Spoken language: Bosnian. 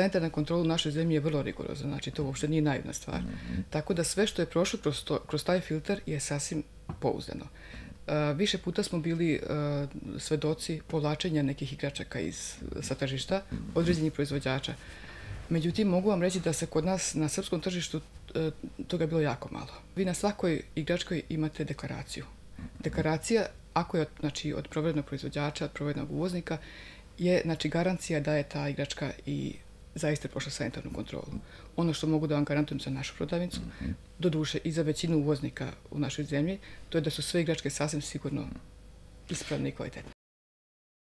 sanitarna kontrola u našoj zemlji je vrlo rigorozna, znači to uopšte nije naivna stvar. Mm -hmm. Tako da sve što je prošlo kroz, to, kroz taj filter je sasvim pouzdano. Uh, više puta smo bili uh, svedoci povlačenja nekih igračaka iz, sa tržišta, određenih proizvođača. Međutim, mogu vam reći da se kod nas na srpskom tržištu uh, toga je bilo jako malo. Vi na svakoj igračkoj imate deklaraciju. Deklaracija, ako je od, znači, od provednog proizvođača, od provednog uvoznika, je znači, garancija da je ta igračka i zaista prošla sanitarnu kontrolu. Ono što mogu da vam garantujem za našu prodavnicu, mm -hmm. do duše i za većinu uvoznika u našoj zemlji, to je da su sve igračke sasvim sigurno ispravne i kvalitetne.